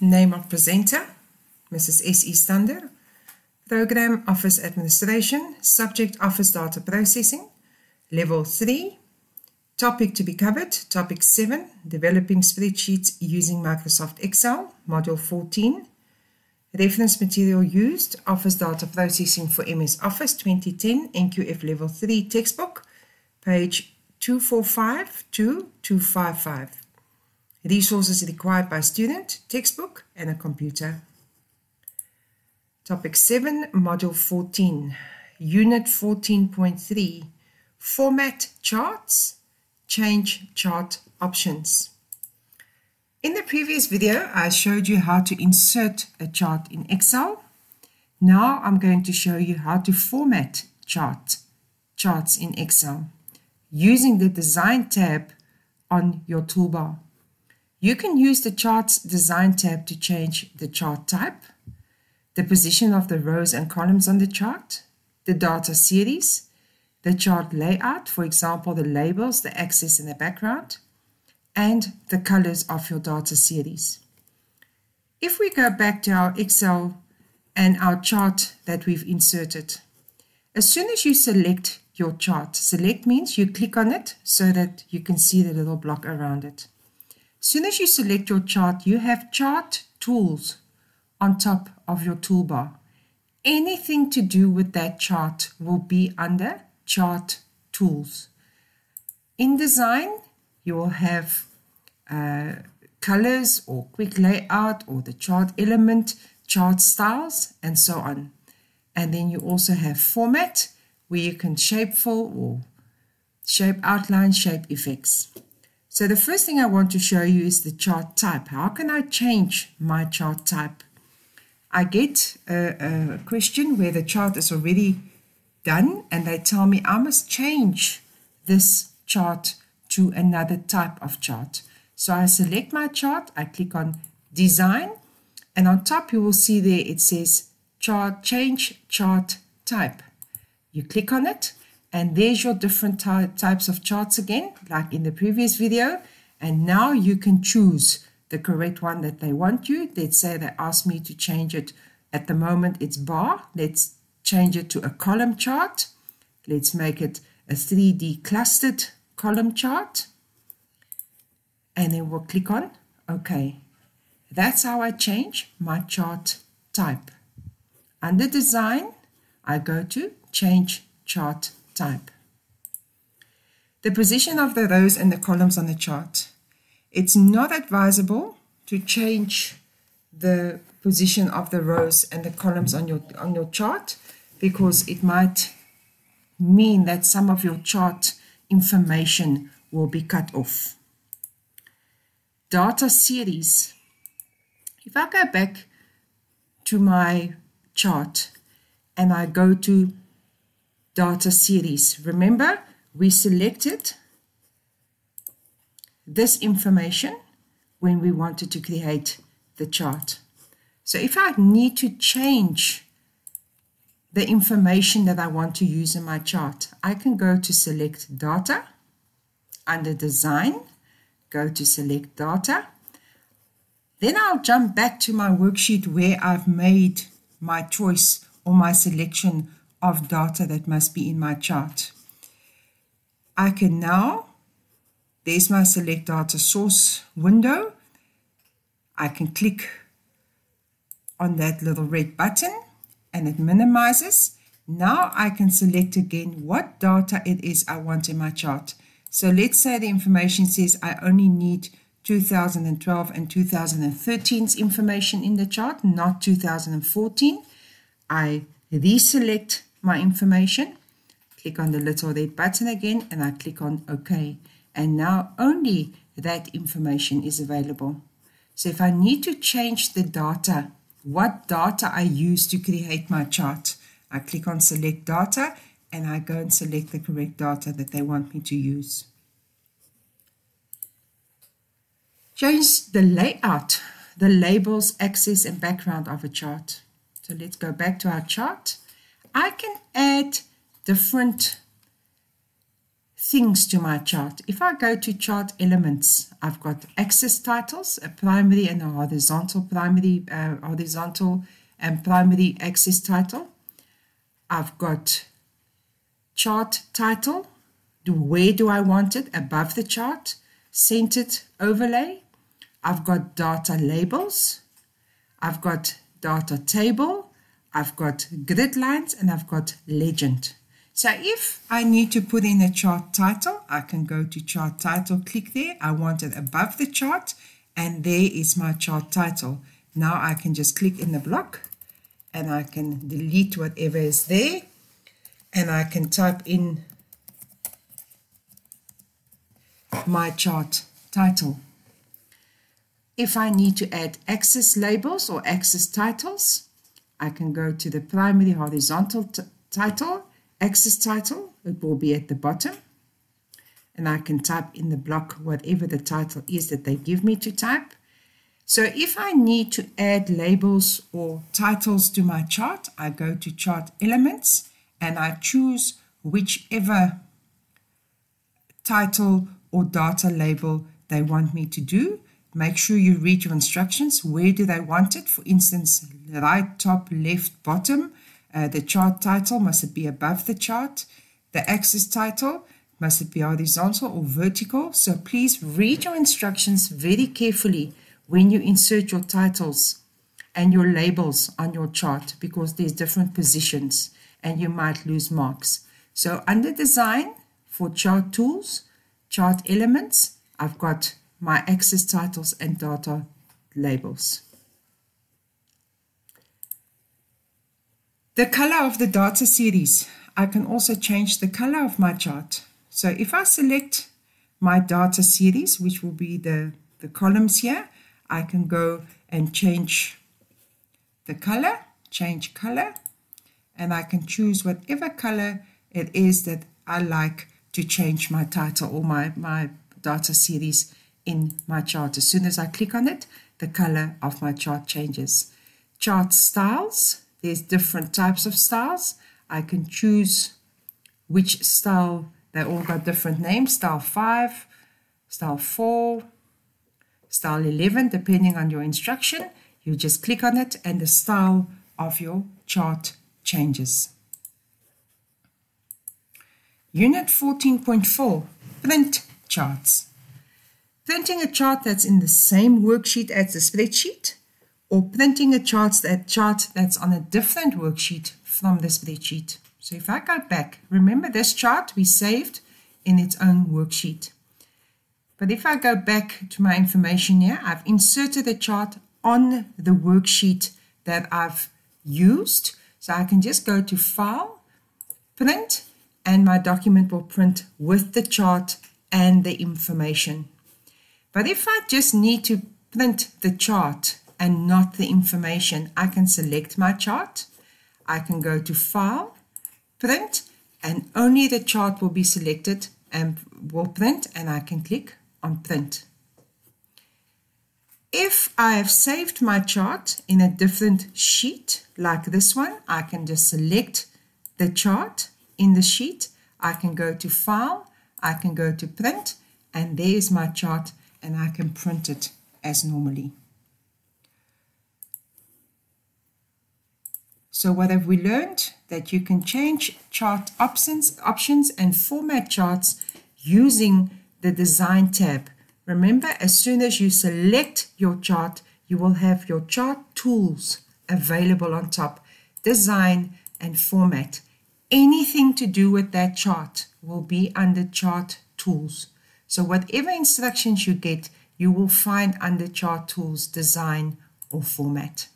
name of presenter, Mrs. S.E. Stander, Program Office Administration, Subject Office Data Processing, Level 3, Topic to be covered, Topic 7, Developing Spreadsheets using Microsoft Excel, Module 14, Reference material used, Office Data Processing for MS Office 2010, NQF Level 3 textbook, page 245 to 255. Resources required by student, textbook, and a computer. Topic 7, Module 14, Unit 14.3, Format Charts, Change Chart Options. In the previous video, I showed you how to insert a chart in Excel. Now I'm going to show you how to format chart, charts in Excel using the Design tab on your toolbar. You can use the Charts Design tab to change the chart type, the position of the rows and columns on the chart, the data series, the chart layout, for example, the labels, the axis and the background, and the colors of your data series. If we go back to our Excel and our chart that we've inserted, as soon as you select your chart, select means you click on it so that you can see the little block around it. As soon as you select your chart, you have chart tools on top of your toolbar. Anything to do with that chart will be under chart tools. In design, you will have uh, colors or quick layout or the chart element, chart styles, and so on. And then you also have format where you can shape fill or shape outline, shape effects. So the first thing I want to show you is the chart type. How can I change my chart type? I get a, a question where the chart is already done and they tell me I must change this chart to another type of chart. So I select my chart, I click on design and on top you will see there it says chart change chart type. You click on it and there's your different ty types of charts again, like in the previous video. And now you can choose the correct one that they want you. Let's say they ask me to change it. At the moment, it's bar. Let's change it to a column chart. Let's make it a 3D clustered column chart. And then we'll click on OK. That's how I change my chart type. Under Design, I go to Change Chart type. The position of the rows and the columns on the chart. It's not advisable to change the position of the rows and the columns on your, on your chart because it might mean that some of your chart information will be cut off. Data series. If I go back to my chart and I go to data series. Remember, we selected this information when we wanted to create the chart. So if I need to change the information that I want to use in my chart, I can go to select data, under design, go to select data. Then I'll jump back to my worksheet where I've made my choice or my selection of data that must be in my chart. I can now, there's my select data source window. I can click on that little red button and it minimizes. Now I can select again what data it is I want in my chart. So let's say the information says I only need 2012 and 2013's information in the chart, not 2014. I deselect my information, click on the little red button again, and I click on OK. And now only that information is available. So if I need to change the data, what data I use to create my chart, I click on select data and I go and select the correct data that they want me to use. Change the layout, the labels, axis and background of a chart. So let's go back to our chart I can add different things to my chart. If I go to chart elements, I've got axis titles, a primary and a horizontal primary, uh, horizontal and primary axis title. I've got chart title. Where do I want it? Above the chart. Centered overlay. I've got data labels. I've got data table. I've got grid lines and I've got legend. So if I need to put in a chart title, I can go to chart title, click there. I want it above the chart and there is my chart title. Now I can just click in the block and I can delete whatever is there and I can type in my chart title. If I need to add axis labels or axis titles, I can go to the primary horizontal title axis title, it will be at the bottom. And I can type in the block whatever the title is that they give me to type. So if I need to add labels or titles to my chart, I go to chart elements and I choose whichever title or data label they want me to do. Make sure you read your instructions. Where do they want it? For instance, right, top, left, bottom. Uh, the chart title, must it be above the chart? The axis title, must it be horizontal or vertical? So please read your instructions very carefully when you insert your titles and your labels on your chart because there's different positions and you might lose marks. So under design for chart tools, chart elements, I've got my axis titles and data labels. The color of the data series, I can also change the color of my chart. So if I select my data series, which will be the, the columns here, I can go and change the color, change color, and I can choose whatever color it is that I like to change my title or my, my data series in my chart. As soon as I click on it, the color of my chart changes. Chart styles, there's different types of styles. I can choose which style, they all got different names, style 5, style 4, style 11, depending on your instruction. You just click on it and the style of your chart changes. Unit 14.4, print charts. Printing a chart that's in the same worksheet as the spreadsheet or printing a chart, that chart that's on a different worksheet from the spreadsheet. So if I go back, remember this chart we saved in its own worksheet. But if I go back to my information here, I've inserted a chart on the worksheet that I've used. So I can just go to File, Print, and my document will print with the chart and the information. But if I just need to print the chart and not the information. I can select my chart. I can go to File, Print, and only the chart will be selected and will print, and I can click on Print. If I have saved my chart in a different sheet, like this one, I can just select the chart in the sheet. I can go to File, I can go to Print, and there's my chart, and I can print it as normally. So what have we learned? That you can change chart options, options and format charts using the Design tab. Remember, as soon as you select your chart, you will have your chart tools available on top. Design and format. Anything to do with that chart will be under chart tools. So whatever instructions you get, you will find under chart tools, design or format.